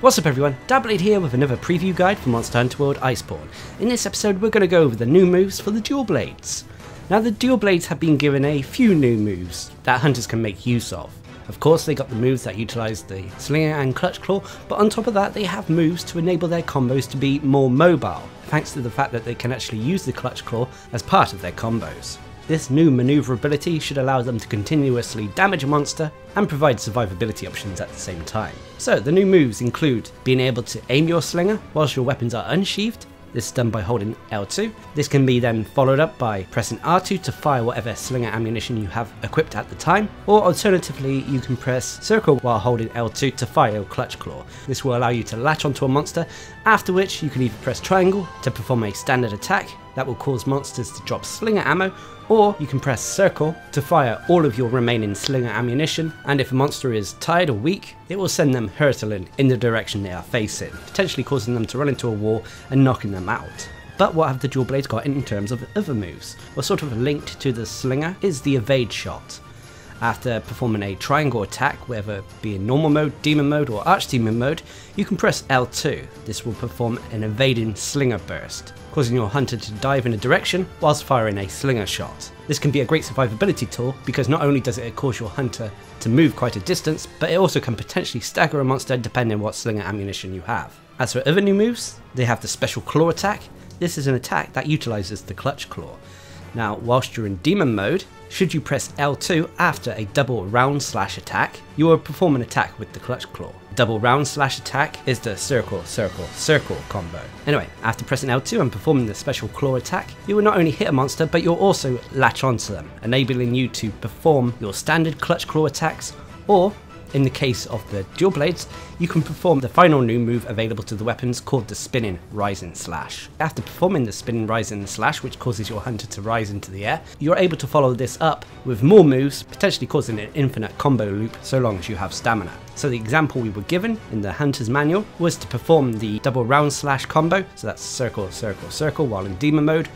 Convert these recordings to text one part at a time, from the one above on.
What's up everyone, Darcblade here with another preview guide for Monster Hunter World Iceborne. In this episode we're going to go over the new moves for the Dual Blades. Now the Dual Blades have been given a few new moves that hunters can make use of. Of course they got the moves that utilise the Slinger and Clutch Claw, but on top of that they have moves to enable their combos to be more mobile, thanks to the fact that they can actually use the Clutch Claw as part of their combos. This new maneuverability should allow them to continuously damage a monster and provide survivability options at the same time. So the new moves include being able to aim your slinger whilst your weapons are unsheathed, this is done by holding L2. This can be then followed up by pressing R2 to fire whatever slinger ammunition you have equipped at the time, or alternatively you can press circle while holding L2 to fire your clutch claw. This will allow you to latch onto a monster, after which you can either press triangle to perform a standard attack that will cause monsters to drop slinger ammo, or you can press circle to fire all of your remaining slinger ammunition, and if a monster is tired or weak, it will send them hurtling in the direction they are facing, potentially causing them to run into a wall and knocking them out. But what have the dual blades got in terms of other moves? Well, sort of linked to the slinger is the evade shot. After performing a triangle attack, whether it be in normal mode, demon mode or archdemon mode, you can press L2. This will perform an evading slinger burst, causing your hunter to dive in a direction whilst firing a slinger shot. This can be a great survivability tool because not only does it cause your hunter to move quite a distance, but it also can potentially stagger a monster depending on what slinger ammunition you have. As for other new moves, they have the special claw attack. This is an attack that utilizes the clutch claw. Now, whilst you're in demon mode, should you press L2 after a double round slash attack, you will perform an attack with the clutch claw. Double round slash attack is the circle, circle, circle combo. Anyway, after pressing L2 and performing the special claw attack, you will not only hit a monster, but you'll also latch onto them, enabling you to perform your standard clutch claw attacks or in the case of the dual blades, you can perform the final new move available to the weapons called the spinning rising slash. After performing the spinning rising slash, which causes your hunter to rise into the air, you're able to follow this up with more moves, potentially causing an infinite combo loop so long as you have stamina. So the example we were given in the hunter's manual was to perform the double round slash combo, so that's circle, circle, circle while in demon mode,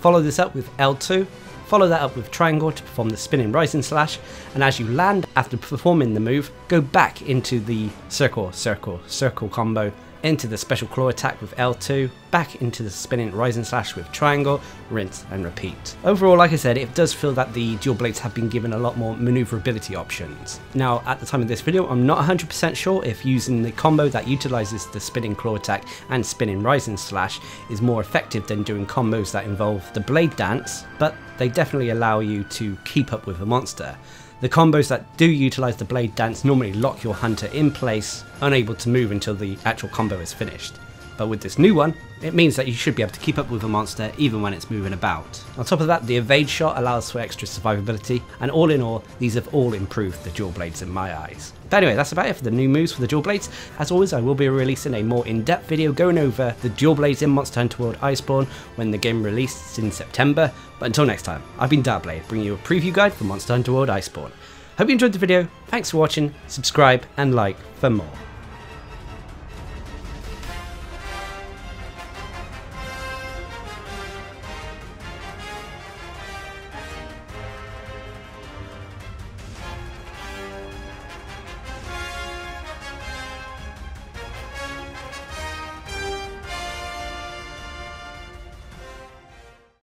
follow this up with L2, Follow that up with triangle to perform the spinning rising slash, and as you land after performing the move, go back into the circle, circle, circle combo into the special claw attack with L2, back into the spinning rising slash with triangle, rinse and repeat. Overall, like I said, it does feel that the dual blades have been given a lot more maneuverability options. Now, at the time of this video, I'm not 100% sure if using the combo that utilizes the spinning claw attack and spinning rising slash is more effective than doing combos that involve the blade dance, but they definitely allow you to keep up with a monster. The combos that do utilise the blade dance normally lock your hunter in place, unable to move until the actual combo is finished. But with this new one, it means that you should be able to keep up with a monster even when it's moving about. On top of that, the evade shot allows for extra survivability, and all in all, these have all improved the dual blades in my eyes. But anyway, that's about it for the new moves for the dual blades. As always, I will be releasing a more in-depth video going over the dual blades in Monster Hunter World Iceborne when the game releases in September. But until next time, I've been Darcblade, bringing you a preview guide for Monster Hunter World Iceborne. Hope you enjoyed the video, thanks for watching, subscribe and like for more.